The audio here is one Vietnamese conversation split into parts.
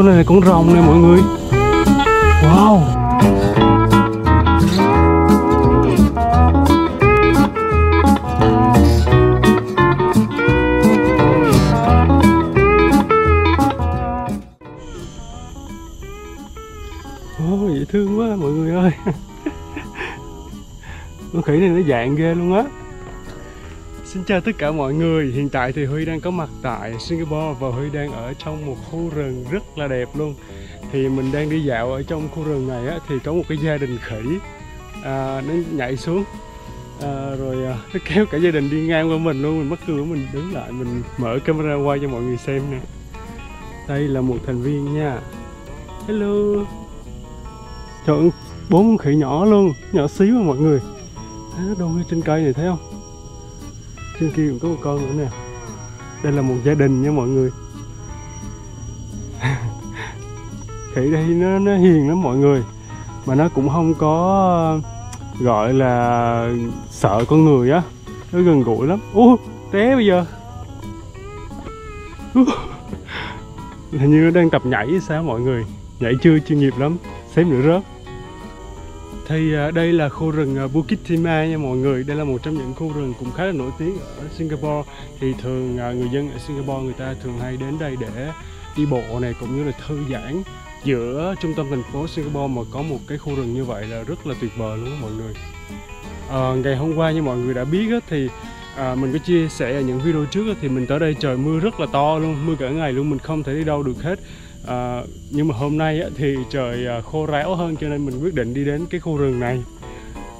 con này là con rồng nè mọi người. Wow. Ồ, dễ thương quá mọi người ơi. Con khỉ này nó dạng ghê luôn á. Xin chào tất cả mọi người. Hiện tại thì Huy đang có mặt tại Singapore Và Huy đang ở trong một khu rừng rất là đẹp luôn. Thì mình đang đi dạo ở trong khu rừng này á Thì có một cái gia đình khỉ à, Nó nhảy xuống. À, Rồi à, nó kéo cả gia đình đi ngang qua mình luôn. Mình mắc cười mình đứng lại Mình mở camera quay cho mọi người xem nè. Đây là một thành viên nha. Hello. Trời bốn con khỉ nhỏ luôn, nhỏ xíu mà mọi người. Thấy nó đôi trên cây này thấy không? Trên kia cũng có một con nữa nè. Đây là một gia đình nha mọi người. Khỉ đây nó, nó hiền lắm mọi người. Mà nó cũng không có ờ, gọi là sợ con người á. Nó gần gũi lắm. Ủa, té bây giờ. Hình như nó đang tập nhảy sao mọi người? Nhảy chưa chuyên nghiệp lắm. Xém nữa rớt thì à, đây là khu rừng à, Bukit Timah nha mọi người. Đây là một trong những khu rừng cũng khá là nổi tiếng ở Singapore. Thì thường à, người dân ở Singapore người ta thường hay đến đây để đi bộ này cũng như là thư giãn giữa trung tâm thành phố Singapore mà có một cái khu rừng như vậy là rất là tuyệt vời luôn mọi người. À, ngày hôm qua như mọi người đã biết á, thì à, mình có chia sẻ ở những video trước á, thì mình tới đây trời mưa rất là to luôn mưa cả ngày luôn mình không thể đi đâu được hết à, nhưng mà hôm nay á, thì trời à, khô ráo hơn cho nên mình quyết định đi đến cái khu rừng này.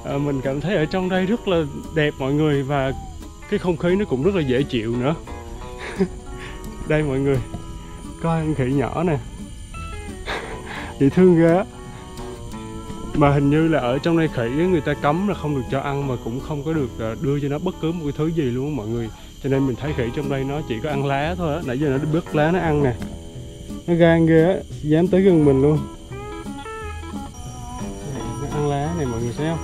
À, mình cảm thấy ở trong đây rất là đẹp mọi người và cái không khí nó cũng rất là dễ chịu nữa. Đây mọi người coi con khỉ nhỏ nè. Dễ thương ghê á. Mà hình như là ở trong đây khỉ người ta cấm là không được cho ăn mà cũng không có được đưa cho nó bất cứ một cái thứ gì luôn mọi người. Cho nên mình thấy khỉ trong đây nó chỉ có ăn lá thôi á. Nãy giờ nó bứt lá nó ăn nè nó gan ghê á dám tới gần mình luôn. Nó ăn lá này mọi người thấy không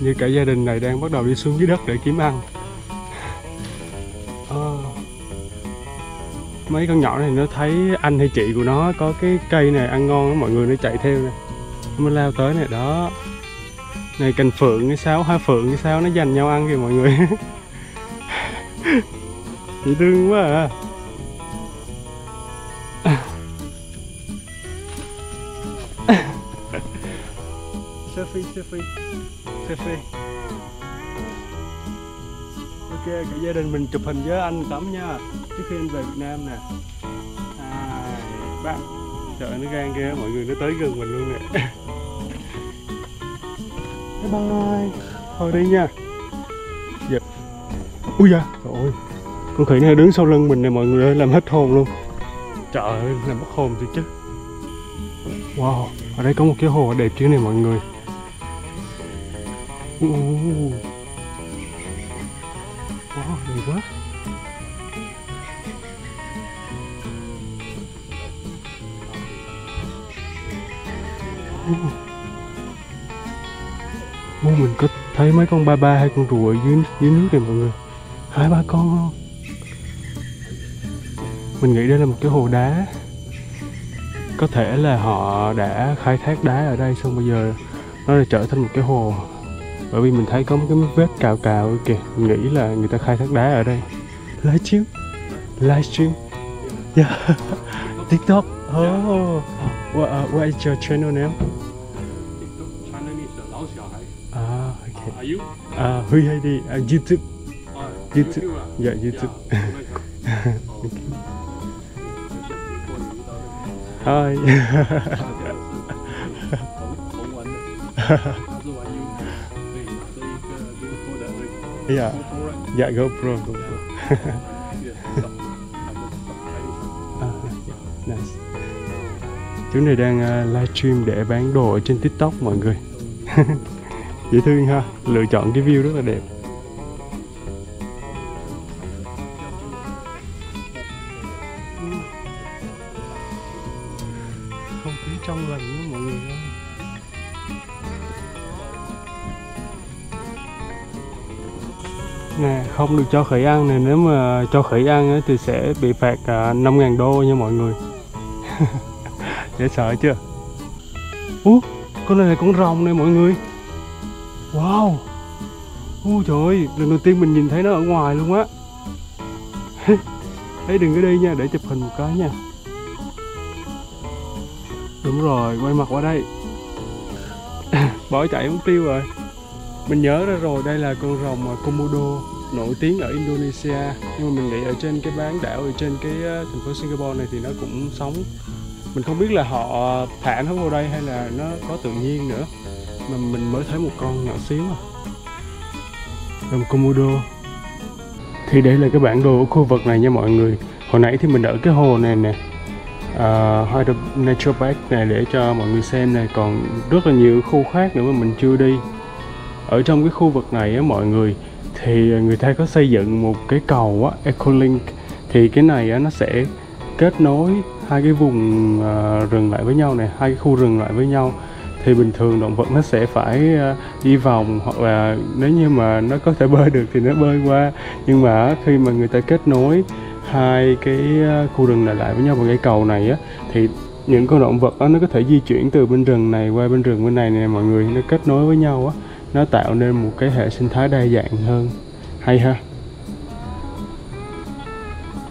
như cả gia đình này đang bắt đầu đi xuống dưới đất để kiếm ăn mấy con nhỏ này nó thấy anh hay chị của nó có cái cây này ăn ngon đó, mọi người nó chạy theo nè. Nó mới lao tới này đó. Này cành phượng cái sao? Hoa phượng cái sao? Nó giành nhau ăn kìa mọi người. Dễ thương quá à. Selfie selfie. Selfie. Ok cả gia đình mình chụp hình với anh tắm nha trước khi em về Việt Nam nè. Hai ba trời nó gan ghê mọi người nó tới gần mình luôn nè. Bye bye. Thôi đi nha. Dạ. Ui da, trời ơi. Con khỉ này đứng sau lưng mình nè, mọi người ơi, làm hết hồn luôn. Trời ơi, làm mất hồn thì chứ. Wow, ở đây có một cái hồ đẹp chứ này mọi người. Wow, đẹp quá. Mình có thấy mấy con ba ba hay con rùa dưới dưới nước này mọi người? Hai ba con? Không mình nghĩ đây là một cái hồ đá. Có thể là họ đã khai thác đá ở đây xong bây giờ nó lại trở thành một cái hồ. Bởi vì mình thấy có một cái vết cào cào kìa. Mình nghĩ là người ta khai thác đá ở đây. Livestream livestream yeah. tiktok. Oh. What, uh, what is your channel name? À, 아, VID, à, youtube ờ, 유튜브. À? dạ youtube 야, 유튜브. 하이. 야, 야, GoPro, GoPro. Dạ. nice. Chúng này đang uh, livestream để bán đồ ở trên TikTok mọi người. dễ thương ha lựa chọn cái view rất là đẹp. Trong lành đó mọi người ơi. Nè không được cho khỉ ăn nè nếu mà cho khỉ ăn á, thì sẽ bị phạt à, 5.000 đô nha mọi người. Dễ sợ chưa? Ú con này là con rồng này mọi người wow. Ui trời ơi, lần đầu tiên mình nhìn thấy nó ở ngoài luôn á. Thấy đừng có đi nha, để chụp hình một cái nha. Đúng rồi, quay mặt qua đây. Bỏ chạy mất tiêu rồi. Mình nhớ ra rồi, đây là con rồng Komodo nổi tiếng ở Indonesia. Nhưng mà mình nghĩ ở trên cái bán đảo, ở trên cái ờ, thành phố Singapore này thì nó cũng sống. Mình không biết là họ thả nó vô đây hay là nó có tự nhiên nữa mà mình mới thấy một con nhỏ xíu à. Rồng Komodo. Thì đây là cái bản đồ của khu vực này nha mọi người. Hồi nãy thì mình ở cái hồ này nè. Uh, Hydro Nature Park này để cho mọi người xem này. Còn rất là nhiều khu khác nữa mà mình chưa đi. Ở trong cái khu vực này á mọi người thì người ta có xây dựng một cái cầu á Ecolink. Thì cái này á nó sẽ kết nối hai cái vùng uh, rừng lại với nhau này hai cái khu rừng lại với nhau thì bình thường động vật nó sẽ phải ờ, đi vòng hoặc là nếu như mà nó có thể bơi được thì nó bơi qua. Nhưng mà khi mà người ta kết nối hai cái ờ, khu rừng này lại với nhau bằng cái cầu này á, thì những con động vật đó nó có thể di chuyển từ bên rừng này qua bên rừng bên này nè, mọi người nó kết nối với nhau á, nó tạo nên một cái hệ sinh thái đa dạng hơn. Hay ha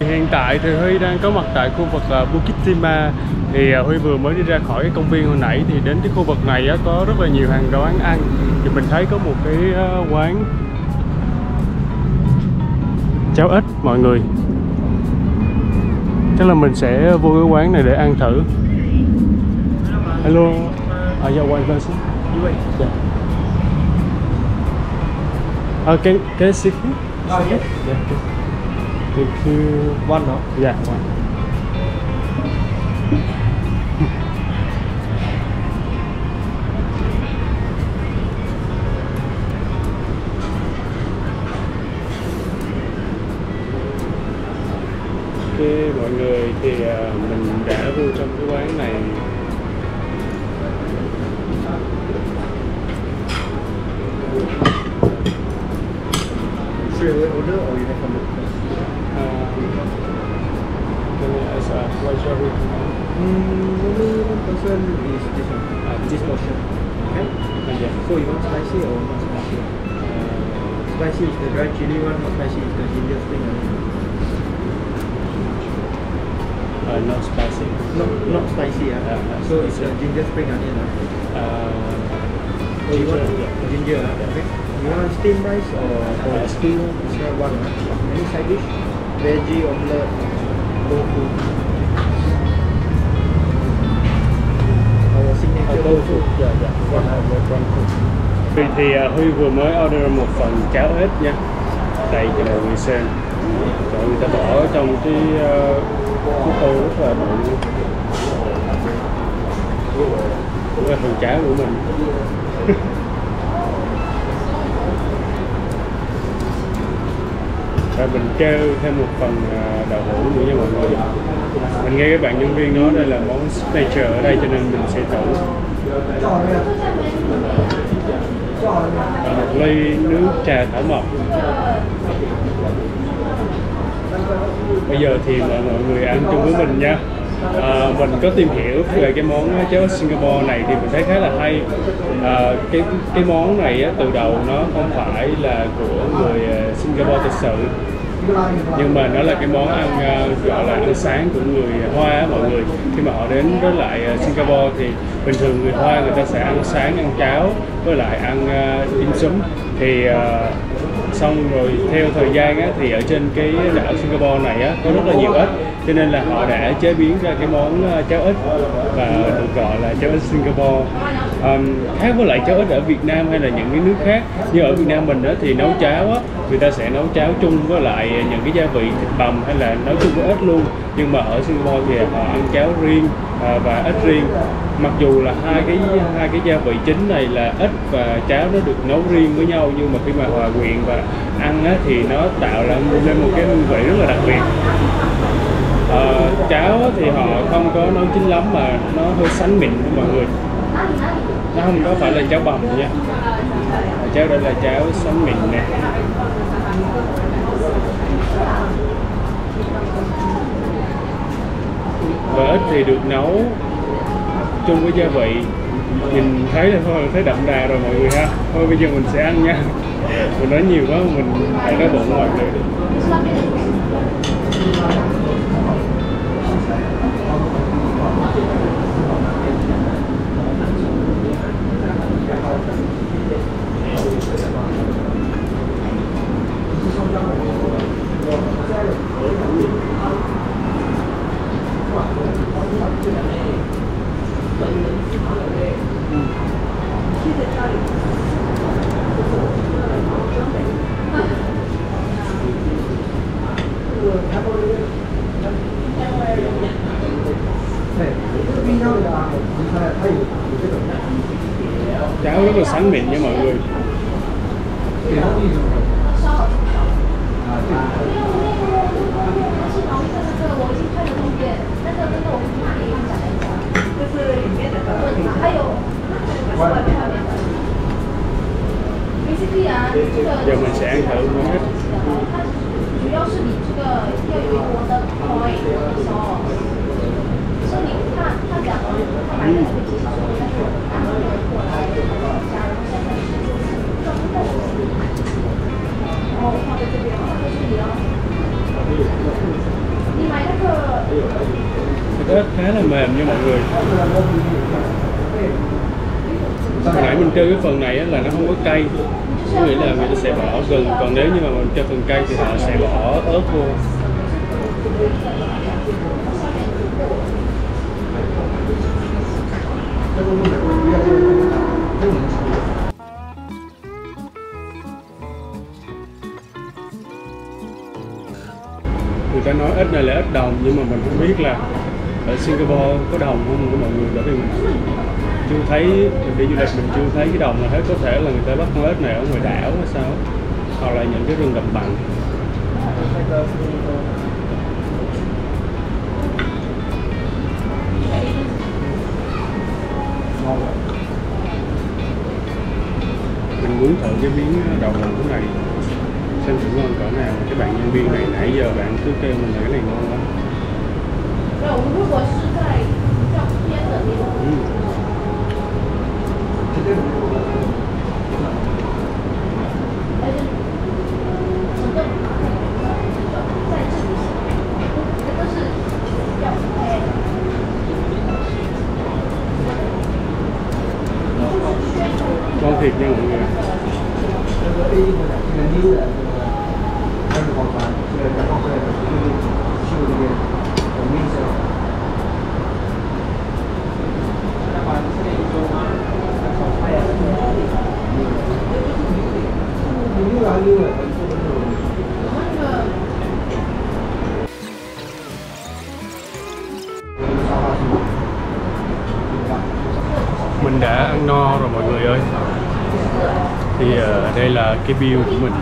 hiện tại thì Huy đang có mặt tại khu vực uh, Bukit Timah thì uh, Huy vừa mới đi ra khỏi cái công viên hồi nãy thì đến cái khu vực này có rất là nhiều hàng quán ăn. Thì mình thấy có một cái uh, quán cháo ếch mọi người. Chắc là mình sẽ vô cái quán này để ăn thử. Hello. À yeah one person you wait yeah uh, can I sit here? Oh, yes. yeah thank you One, no? yeah one. Ok mọi người thì à, mình đã vô trong cái quán này. Straight away order or you have a look can uh, what's your recommend? Mm, only one person is this one, uh, this portion. Okay? Uh, yeah. So you want spicy or not spicy? Spicy is the dry chili one, not spicy is the ginger spring onion. Uh, not spicy. No, not spicy. Uh. Yeah, yeah, so it's the ginger spring onion. Uh. Uh, Do you want ginger, yeah. ginger? Uh, okay. You want steamed rice or or Uh, steam? It's not one. Uh. Any side dish? Veggie, omelette, vì Thì, thì Huy vừa mới order một phần cháo ếch nha. Đây cho mọi người xem. Rồi người ta bỏ trong cái à, cái tô rất là bự Cũng là phần cháo của mình. Và mình kêu thêm một phần à, đậu hũ nữa nha mọi người. Mình nghe các bạn nhân viên nói đây là món signature ở đây cho nên mình sẽ thử. Và một ly nước trà thảo mộc. Bây giờ thì mời mọi người ăn chung với mình nha. À, mình có tìm hiểu về cái món cháo Singapore này thì mình thấy khá là hay. À, cái cái món này á, từ đầu nó không phải là của người à, Singapore thực sự nhưng mà nó là cái món ăn ờ, gọi là ăn sáng của người Hoa á, mọi người. Khi mà họ đến với lại ờ, Singapore thì bình thường người Hoa người ta sẽ ăn sáng ăn cháo với lại ăn ờ, dim sum. Thì xong rồi theo thời gian á, thì ở trên cái đảo Singapore này á, có rất là nhiều ếch. Cho nên là họ đã chế biến ra cái món cháo ếch và được gọi là cháo ếch Singapore um, khác với lại cháo ít ở Việt Nam hay là những cái nước khác. Như ở Việt Nam mình đó thì nấu cháo á, người ta sẽ nấu cháo chung với lại những cái gia vị thịt bằm hay là nấu chung với ếch luôn. Nhưng mà ở Singapore thì họ ăn cháo riêng à, và ếch riêng. Mặc dù là hai cái hai cái gia vị chính này là ếch và cháo nó được nấu riêng với nhau nhưng mà khi mà hòa quyện và ăn á, thì nó tạo ra lên một cái hương vị rất là đặc biệt. Ờ, cháo thì họ không có nấu chín lắm mà nó hơi sánh mịn của mọi người nó không có phải là cháo bằm nha cháo đây là cháo sánh mịn nè và ít thì được nấu chung với gia vị. Nhìn thấy là thôi, thấy đậm đà rồi mọi người ha. Thôi bây giờ mình sẽ ăn nha. Mình nói nhiều quá, mình hay nói bụng mọi người. 冰，cháo rất là sánh mịn nha mọi người. Giờ mình sẽ ăn thử món ếch ớt khá là mềm nha mọi người. Hồi nãy mình chơi cái phần này là nó không có cay có nghĩa là người ta sẽ bỏ gừng còn nếu như mà mình cho phần cây thì họ sẽ bỏ ớt vô. Người ta nói ếch này là ếch đồng, nhưng mà mình không biết là ở Singapore có đồng không của mọi người, bởi vì mình chưa thấy, mình đi du lịch mình chưa thấy cái đồng nào hết. Có thể là người ta bắt con ếch này ở ngoài đảo hay sao, hoặc là những cái rừng đồng bằng. 飞机过 gì mà? Cái view của mình.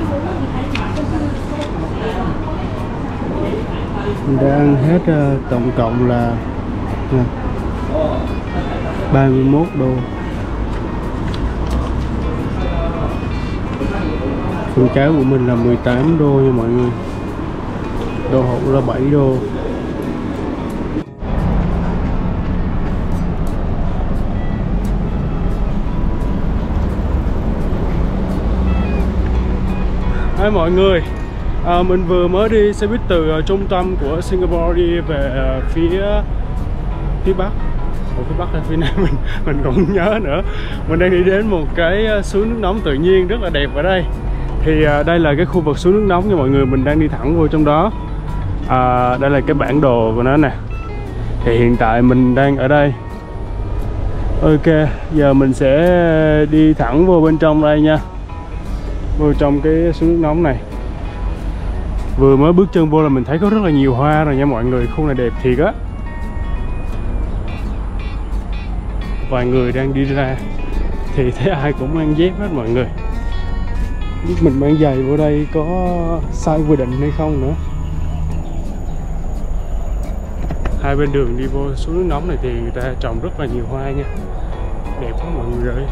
Mình đã ăn hết uh, tổng cộng là à, uh, 31 đô. Phần cháo của mình là 18 đô nha mọi người. Đô hộp là 7 đô. Với mọi người. À, Mình vừa mới đi xe buýt từ à, trung tâm của Singapore đi về à, phía phía Bắc. Ủa, phía Bắc hay phía Nam? Mình mình cũng không nhớ nữa. Mình đang đi đến một cái à, suối nước nóng tự nhiên rất là đẹp ở đây. Thì ờ, đây là cái khu vực suối nước nóng nha mọi người. Mình đang đi thẳng vô trong đó. À, Đây là cái bản đồ của nó nè. Thì hiện tại mình đang ở đây. Ok, giờ mình sẽ đi thẳng vô bên trong đây nha vô trong cái suối nước nóng này. Vừa mới bước chân vô là mình thấy có rất là nhiều hoa rồi nha mọi người, khu này đẹp thiệt á. Vài người đang đi ra thì thấy ai cũng mang dép hết mọi người. Biết mình mang giày vô đây có sai quy định hay không nữa. Hai bên đường đi vô suối nước nóng này thì người ta trồng rất là nhiều hoa nha. Đẹp quá mọi người ơi.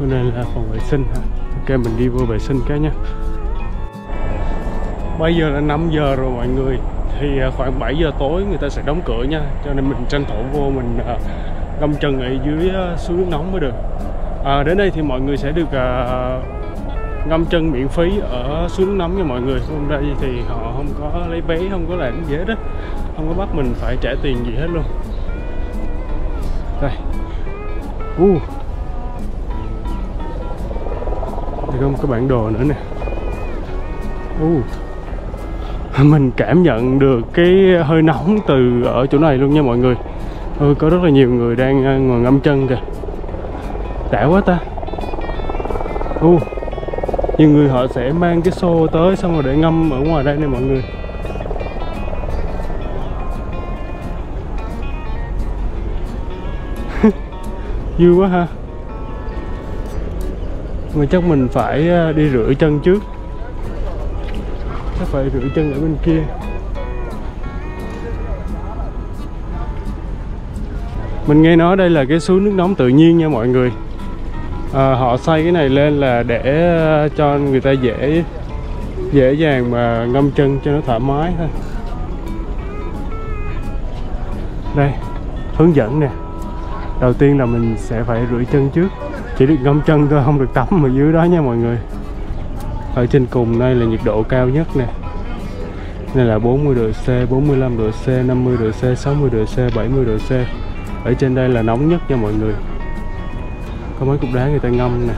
Bên này là phòng vệ sinh ok mình đi vô vệ sinh cái nha bây giờ là 5 giờ rồi mọi người. Thì à, khoảng 7 giờ tối người ta sẽ đóng cửa nha. Cho nên mình tranh thủ vô mình à, ngâm chân ở dưới à, suối nước nóng mới được. À, đến đây thì mọi người sẽ được à, ngâm chân miễn phí ở suối nước nóng nha mọi người. Hôm đây thì họ không có lấy vé không có làm gì hết á. Không có bắt mình phải trả tiền gì hết luôn. Đây. Uh. Thì có một cái bản đồ nữa nè. Uh. mình cảm nhận được cái hơi nóng từ ở chỗ này luôn nha mọi người. Ừ, có rất là nhiều người đang à, ngồi ngâm chân kìa. Đã quá ta. Uh. nhiều người họ sẽ mang cái xô tới xong rồi để ngâm ở ngoài đây nè mọi người. Vui quá ha mà chắc mình phải ờ, đi rửa chân trước. Chắc phải rửa chân ở bên kia. Mình nghe nói đây là cái suối nước nóng tự nhiên nha mọi người. À, họ xây cái này lên là để ờ, cho người ta dễ dễ dàng mà ngâm chân cho nó thoải mái thôi. Đây hướng dẫn nè. Đầu tiên là mình sẽ phải rửa chân trước chỉ được ngâm chân thôi không được tắm ở dưới đó nha mọi người. Ở trên cùng đây là nhiệt độ cao nhất nè. Đây là 40 độ C, 45 độ C, 50 độ C, 60 độ C, 70 độ C. Ở trên đây là nóng nhất nha mọi người. Có mấy cục đá người ta ngâm nè.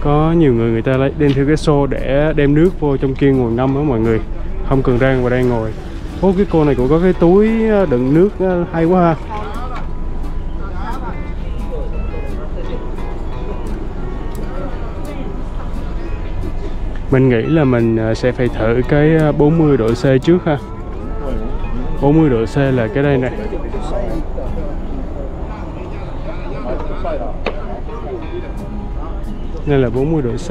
Có nhiều người người ta lấy đem theo cái xô để đem nước vô trong kia ngồi ngâm đó mọi người. Không cần rang và đang ngồi. Ô cái cô này cũng có cái túi ờ, đựng nước ờ, hay quá ha. Mình nghĩ là mình ờ, sẽ phải thử cái 40 độ C trước ha. 40 độ C là cái đây này Đây là 40 độ C.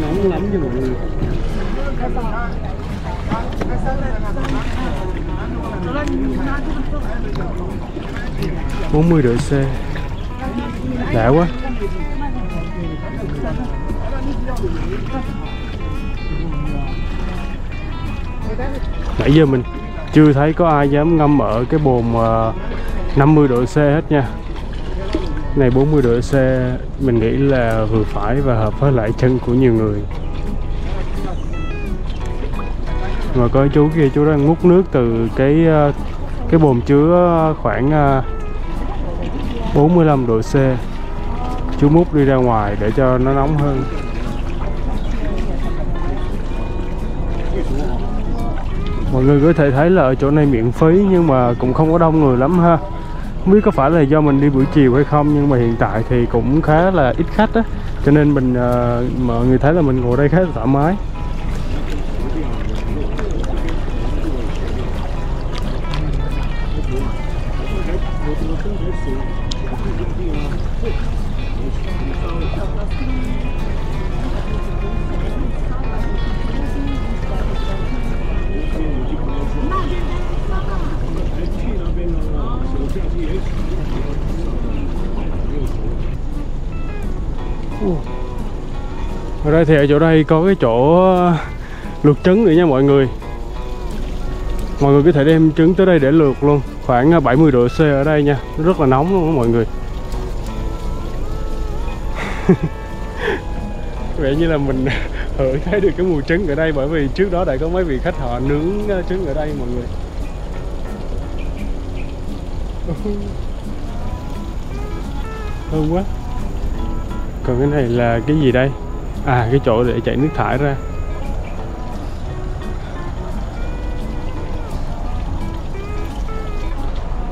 Nóng lắm nha mọi người 40 độ C. Đã quá. Nãy giờ mình chưa thấy có ai dám ngâm ở cái bồn ờ, 50 độ C hết nha. Này 40 độ C, mình nghĩ là vừa phải và hợp với lại chân của nhiều người. Mà có chú kia, chú đang múc nước từ cái ờ, cái bồn chứa khoảng ờ, 45 độ C. Chú múc đi ra ngoài để cho nó nóng hơn mọi người có thể thấy là ở chỗ này miễn phí nhưng mà cũng không có đông người lắm ha. Không biết có phải là do mình đi buổi chiều hay không nhưng mà hiện tại thì cũng khá là ít khách á. Cho nên mình uh, mọi người thấy là mình ngồi đây khá là thoải mái. Ở đây thì ở chỗ đây có cái chỗ ờ, luộc trứng nữa nha mọi người. Mọi người có thể đem trứng tới đây để luộc luôn, khoảng ờ, 70 độ C ở đây nha. Rất là nóng luôn đó mọi người. Vẻ như là mình hưởng thấy được cái mùi trứng ở đây bởi vì trước đó đã có mấy vị khách họ nướng ờ, trứng ở đây mọi người thơm quá. Còn cái này là cái gì đây? À cái chỗ để chạy nước thải ra.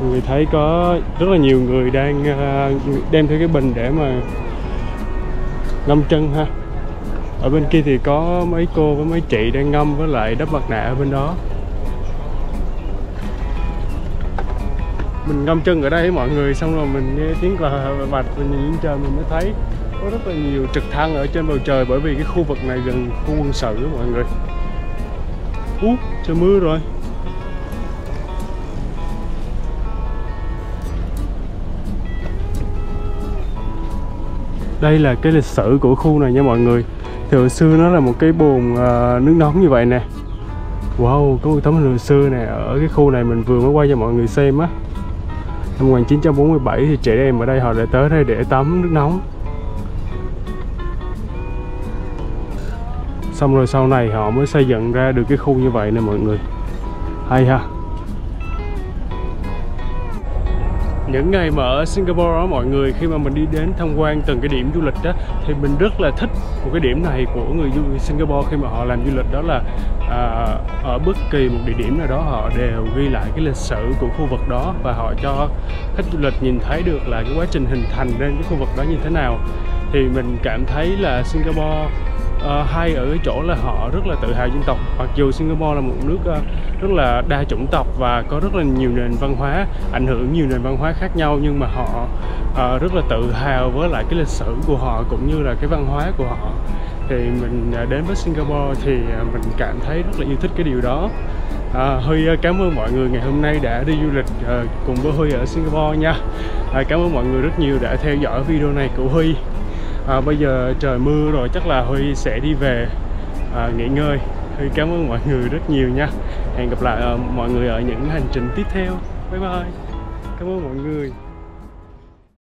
Mọi người thấy có rất là nhiều người đang à, đem theo cái bình để mà ngâm chân ha. Ở bên kia thì có mấy cô với mấy chị đang ngâm với lại đắp mặt nạ ở bên đó. Mình ngâm chân ở đây với mọi người xong rồi mình nghe tiếng còi vạch mình nhìn lên trời mình mới thấy có rất là nhiều trực thăng ở trên bầu trời bởi vì cái khu vực này gần khu quân sự đó mọi người. Ú trời mưa rồi. Đây là cái lịch sử của khu này nha mọi người. Thì hồi xưa nó là một cái bồn uh, nước nóng như vậy nè. Wow có một tấm hình hồi xưa nè ở cái khu này mình vừa mới quay cho mọi người xem á năm 1947 thì trẻ em ở đây họ lại tới đây để tắm nước nóng. Xong rồi sau này họ mới xây dựng ra được cái khu như vậy nè mọi người. Hay ha. Những ngày mà ở Singapore đó mọi người khi mà mình đi đến tham quan từng cái điểm du lịch đó thì mình rất là thích một cái điểm này của người du Singapore khi mà họ làm du lịch đó là à, ở bất kỳ một địa điểm nào đó họ đều ghi lại cái lịch sử của khu vực đó và họ cho khách du lịch nhìn thấy được là cái quá trình hình thành nên cái khu vực đó như thế nào. Thì mình cảm thấy là Singapore Ờ, hay ở cái chỗ là họ rất là tự hào dân tộc. Mặc dù Singapore là một nước ờ, rất là đa chủng tộc và có rất là nhiều nền văn hóa ảnh hưởng nhiều nền văn hóa khác nhau nhưng mà họ ờ, rất là tự hào với lại cái lịch sử của họ cũng như là cái văn hóa của họ. Thì mình đến với Singapore thì mình cảm thấy rất là yêu thích cái điều đó. À, Huy cảm ơn mọi người ngày hôm nay đã đi du lịch cùng với Huy ở Singapore nha. À, Cảm ơn mọi người rất nhiều đã theo dõi video này của Huy à, Bây giờ trời mưa rồi chắc là Huy sẽ đi về à, nghỉ ngơi. Huy cảm ơn mọi người rất nhiều nha. Hẹn gặp lại à, mọi người ở những hành trình tiếp theo. Bye bye. Cảm ơn mọi người.